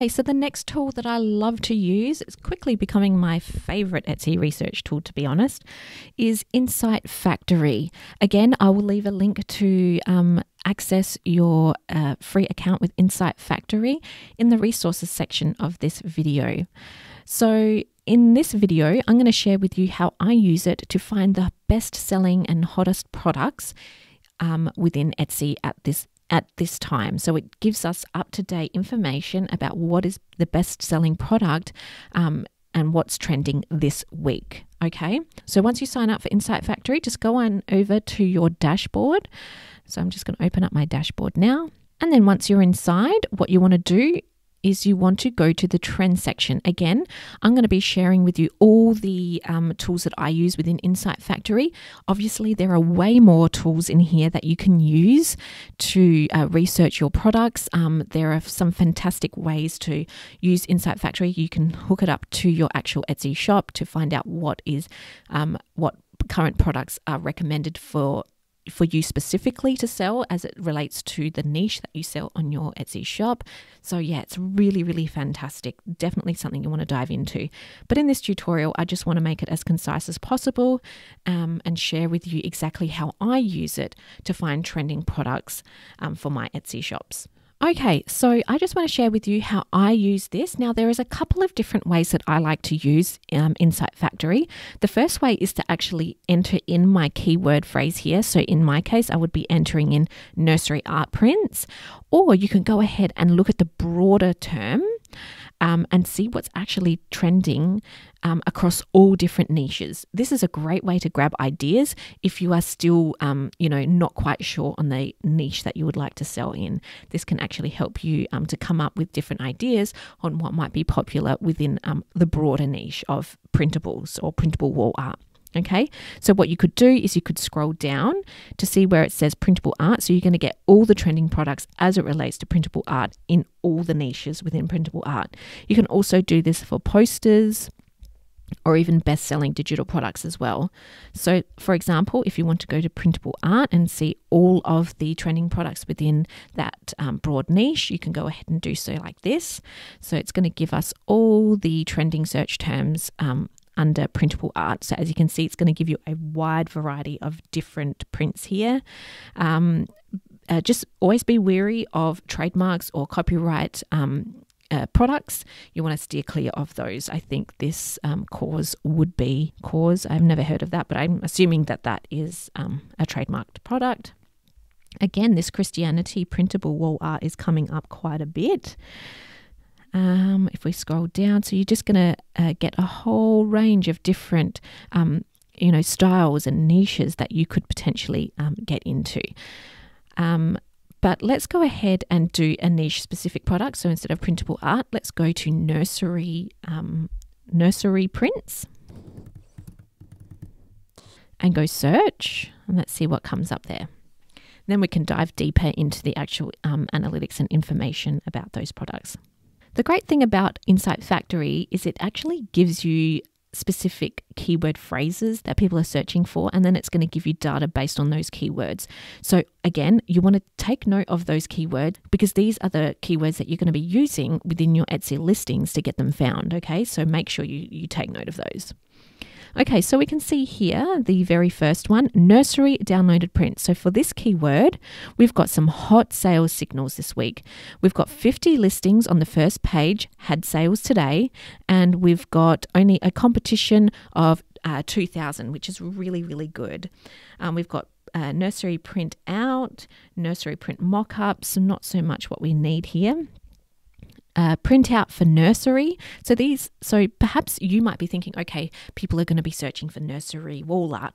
Okay, so the next tool that I love to use, it's quickly becoming my favorite Etsy research tool to be honest, is Insight Factory. Again, I will leave a link to um, access your uh, free account with Insight Factory in the resources section of this video. So, in this video, I'm going to share with you how I use it to find the best selling and hottest products um, within Etsy at this at this time. So it gives us up to date information about what is the best selling product um, and what's trending this week. Okay, so once you sign up for Insight Factory, just go on over to your dashboard. So I'm just going to open up my dashboard now. And then once you're inside, what you want to do is you want to go to the trend section. Again, I'm going to be sharing with you all the um, tools that I use within Insight Factory. Obviously, there are way more tools in here that you can use to uh, research your products. Um, there are some fantastic ways to use Insight Factory. You can hook it up to your actual Etsy shop to find out what is um, what current products are recommended for for you specifically to sell as it relates to the niche that you sell on your Etsy shop. So, yeah, it's really, really fantastic. Definitely something you want to dive into. But in this tutorial, I just want to make it as concise as possible um, and share with you exactly how I use it to find trending products um, for my Etsy shops. Okay, so I just want to share with you how I use this. Now, there is a couple of different ways that I like to use um, Insight Factory. The first way is to actually enter in my keyword phrase here. So, in my case, I would be entering in nursery art prints, or you can go ahead and look at the broader term um, and see what's actually trending um, across all different niches. This is a great way to grab ideas if you are still, um, you know, not quite sure on the niche that you would like to sell in. This can actually help you um, to come up with different ideas on what might be popular within um, the broader niche of printables or printable wall art. Okay, so what you could do is you could scroll down to see where it says printable art. So you're going to get all the trending products as it relates to printable art in all the niches within printable art. You can also do this for posters or even best selling digital products as well. So, for example, if you want to go to printable art and see all of the trending products within that um, broad niche, you can go ahead and do so like this. So, it's going to give us all the trending search terms um, under printable art. So as you can see, it's going to give you a wide variety of different prints here. Um, uh, just always be wary of trademarks or copyright um, uh, products. You want to steer clear of those. I think this um, KAWS would be cause. I've never heard of that, but I'm assuming that that is um, a trademarked product. Again, this Christianity printable wall art is coming up quite a bit. Um, if we scroll down, so you're just going to uh, get a whole range of different, um, you know, styles and niches that you could potentially um, get into. Um, but let's go ahead and do a niche specific product. So instead of printable art, let's go to nursery um, nursery prints and go search and let's see what comes up there. Then we can dive deeper into the actual um, analytics and information about those products. The great thing about Insight Factory is it actually gives you specific keyword phrases that people are searching for, and then it's going to give you data based on those keywords. So, again, you want to take note of those keywords because these are the keywords that you're going to be using within your Etsy listings to get them found. Okay, so make sure you, you take note of those. Okay, so we can see here the very first one nursery downloaded print. So for this keyword, we've got some hot sales signals this week. We've got 50 listings on the first page, had sales today, and we've got only a competition of uh, 2,000, which is really, really good. Um, we've got uh, nursery print out, nursery print mock ups, not so much what we need here uh, printout for nursery. So these, so perhaps you might be thinking, okay, people are going to be searching for nursery wall art,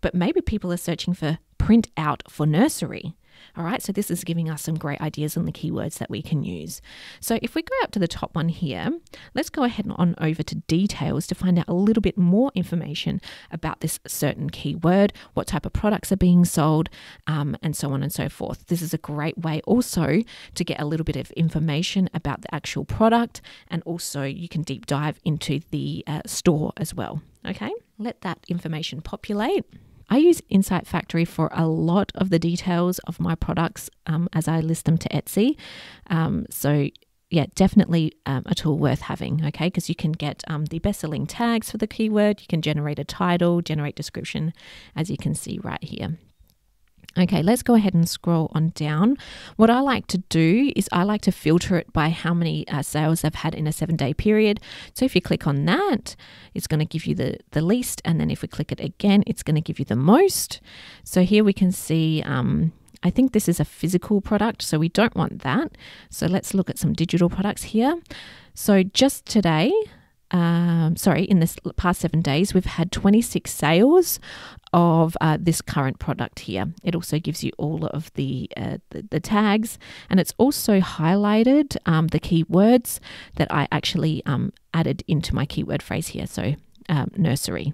but maybe people are searching for print out for nursery. All right, so this is giving us some great ideas on the keywords that we can use. So if we go up to the top one here, let's go ahead and on over to details to find out a little bit more information about this certain keyword, what type of products are being sold, um, and so on and so forth. This is a great way also to get a little bit of information about the actual product, and also you can deep dive into the uh, store as well. Okay, let that information populate. I use Insight Factory for a lot of the details of my products um, as I list them to Etsy. Um, so yeah, definitely um, a tool worth having, okay? Because you can get um, the best selling tags for the keyword, you can generate a title, generate description, as you can see right here. Okay, let's go ahead and scroll on down. What I like to do is I like to filter it by how many uh, sales I've had in a seven day period. So if you click on that, it's going to give you the, the least. And then if we click it again, it's going to give you the most. So here we can see, um, I think this is a physical product, so we don't want that. So let's look at some digital products here. So just today, um, sorry, in this past seven days, we've had 26 sales of uh, this current product here. It also gives you all of the, uh, the, the, tags and it's also highlighted um, the keywords that I actually um, added into my keyword phrase here. So, um, nursery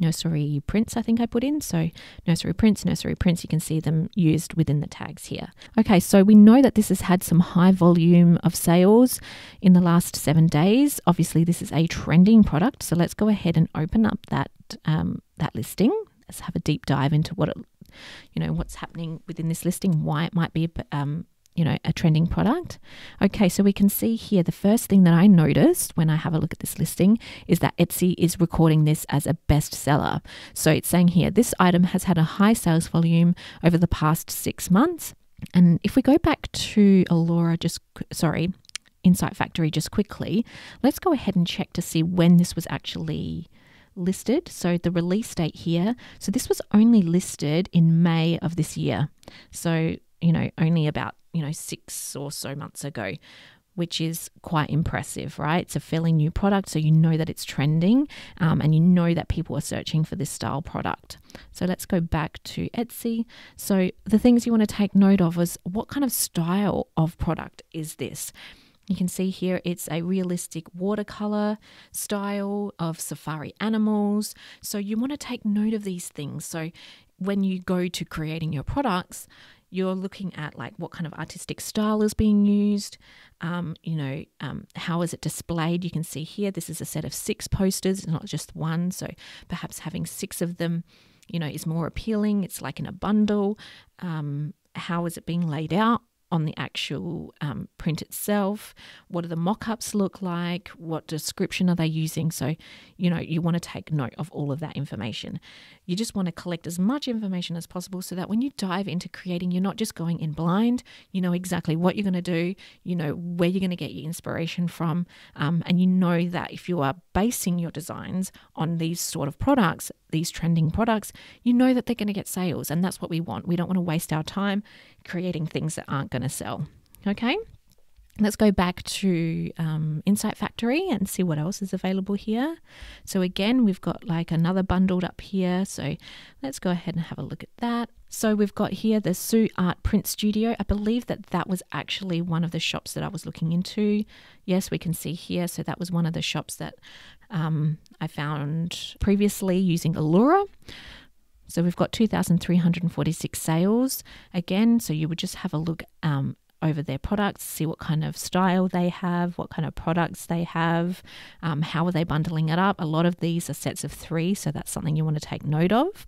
nursery prints, I think I put in. So, nursery prints, nursery prints, you can see them used within the tags here. Okay, so we know that this has had some high volume of sales in the last seven days. Obviously, this is a trending product. So, let's go ahead and open up that, um, that listing. Let's have a deep dive into what it, you know, what's happening within this listing, why it might be um, you know, a trending product. Okay, so we can see here the first thing that I noticed when I have a look at this listing is that Etsy is recording this as a bestseller. So it's saying here this item has had a high sales volume over the past six months. And if we go back to Alura, just sorry, Insight Factory, just quickly, let's go ahead and check to see when this was actually listed. So the release date here. So this was only listed in May of this year. So, you know, only about you know, six or so months ago, which is quite impressive, right? It's a fairly new product, so you know that it's trending um, and you know that people are searching for this style product. So let's go back to Etsy. So the things you want to take note of is what kind of style of product is this? You can see here it's a realistic watercolor style of safari animals. So you want to take note of these things. So when you go to creating your products, you're looking at like what kind of artistic style is being used um, you know um, how is it displayed you can see here this is a set of six posters not just one so perhaps having six of them you know is more appealing it's like in a bundle um, how is it being laid out on the actual um, print itself. What do the mock ups look like? What description are they using? So, you know, you want to take note of all of that information. You just want to collect as much information as possible so that when you dive into creating, you're not just going in blind. You know exactly what you're going to do, you know where you're going to get your inspiration from, um, and you know that if you are basing your designs on these sort of products, these trending products, you know that they're going to get sales. And that's what we want. We don't want to waste our time creating things that aren't going to sell. Okay. Let's go back to um, Insight Factory and see what else is available here. So, again, we've got like another bundled up here. So, let's go ahead and have a look at that. So, we've got here the Sue Art Print Studio. I believe that that was actually one of the shops that I was looking into. Yes, we can see here. So, that was one of the shops that um, I found previously using Alura. So we've got 2,346 sales again. So you would just have a look um, over their products, see what kind of style they have, what kind of products they have, um, how are they bundling it up. A lot of these are sets of three, so that's something you want to take note of.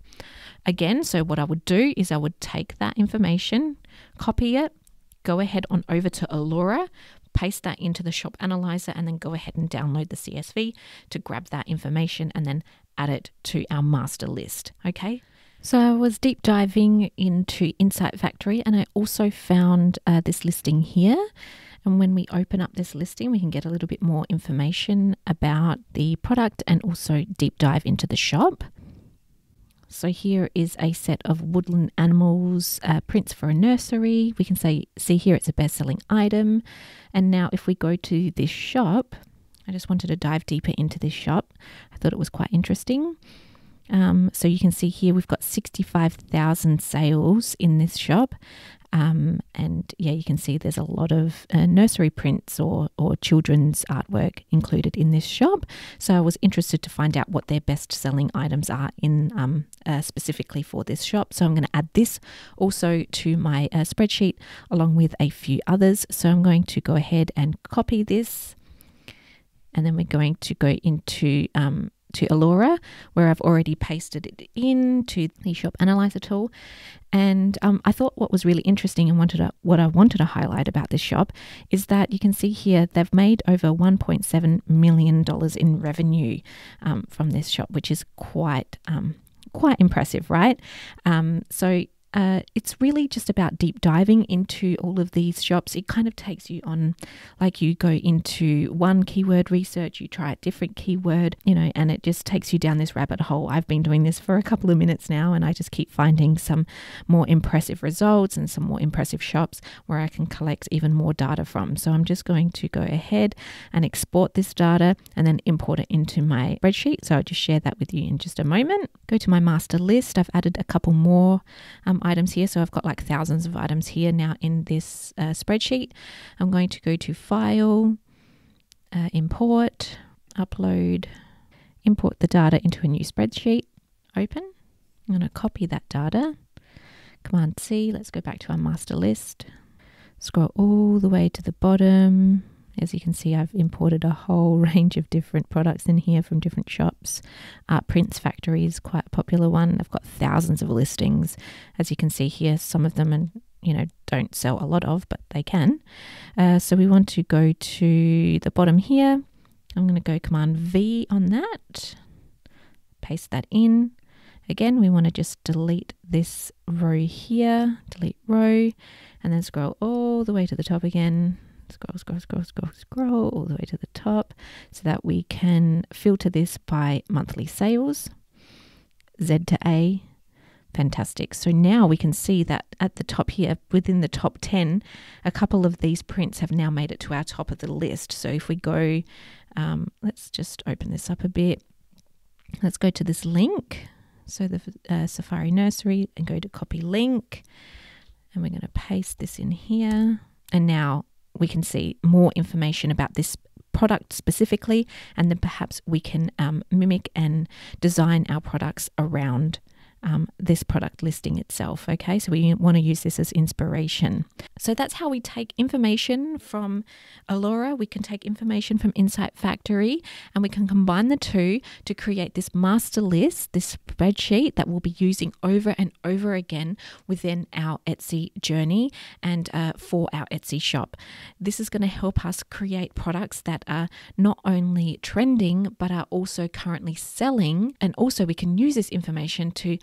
Again, so what I would do is I would take that information, copy it, go ahead on over to Alura, paste that into the shop analyzer, and then go ahead and download the CSV to grab that information and then add it to our master list. Okay. So I was deep diving into Insight Factory and I also found uh, this listing here. And when we open up this listing, we can get a little bit more information about the product and also deep dive into the shop. So here is a set of woodland animals uh, prints for a nursery. We can say see here it's a best-selling item. And now if we go to this shop, I just wanted to dive deeper into this shop. I thought it was quite interesting. Um, so you can see here we've got 65,000 sales in this shop. Um, and yeah, you can see there's a lot of uh, nursery prints or, or children's artwork included in this shop. So I was interested to find out what their best selling items are in um, uh, specifically for this shop. So I'm going to add this also to my uh, spreadsheet along with a few others. So I'm going to go ahead and copy this, and then we're going to go into um, to Alura, where I've already pasted it into the Shop Analyzer tool. And um, I thought what was really interesting and wanted to, what I wanted to highlight about this shop is that you can see here they've made over $1.7 million in revenue um, from this shop, which is quite um, quite impressive, right? Um, so uh, it's really just about deep diving into all of these shops. It kind of takes you on, like you go into one keyword research, you try a different keyword, you know, and it just takes you down this rabbit hole. I've been doing this for a couple of minutes now, and I just keep finding some more impressive results and some more impressive shops where I can collect even more data from. So I'm just going to go ahead and export this data and then import it into my spreadsheet. So I'll just share that with you in just a moment. Go to my master list. I've added a couple more um, items here. So I've got like thousands of items here now in this uh, spreadsheet. I'm going to go to File, uh, Import, Upload, import the data into a new spreadsheet, open. I'm going to copy that data. Command C, let's go back to our master list. Scroll all the way to the bottom. As you can see, I've imported a whole range of different products in here from different shops. Art Prints Factory is quite a popular one. I've got thousands of listings. As you can see here, some of them and you know don't sell a lot of, but they can. Uh, so we want to go to the bottom here. I'm going to go Command V on that. Paste that in. Again, we want to just delete this row here, delete row, and then scroll all the way to the top again scroll, scroll, scroll, scroll, scroll all the way to the top so that we can filter this by monthly sales. Z to A. Fantastic. So now we can see that at the top here, within the top 10, a couple of these prints have now made it to our top of the list. So if we go, um, let's just open this up a bit. Let's go to this link. So the uh, Safari Nursery and go to copy link. And we're going to paste this in here. And now we can see more information about this product specifically, and then perhaps we can um, mimic and design our products around um, this product listing itself. Okay, so we want to use this as inspiration. So that's how we take information from Alura, we can take information from Insight Factory, and we can combine the two to create this master list, this spreadsheet that we'll be using over and over again within our Etsy journey and uh, for our Etsy shop. This is going to help us create products that are not only trending but are also currently selling, and also we can use this information to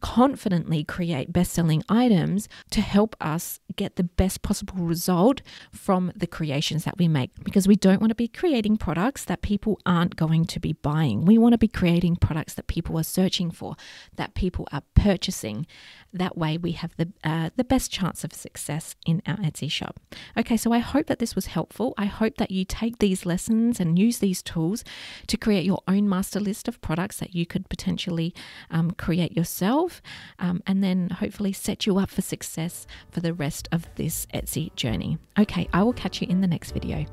confidently create best selling items to help us get the best possible result from the creations that we make because we don't want to be creating products that people aren't going to be buying. We want to be creating products that people are searching for, that people are purchasing. That way, we have the uh, the best chance of success in our Etsy shop. Okay, so I hope that this was helpful. I hope that you take these lessons and use these tools to create your own master list of products that you could potentially um, create yourself, um, and then hopefully set you up for success for the rest of this Etsy journey. Okay, I will catch you in the next video.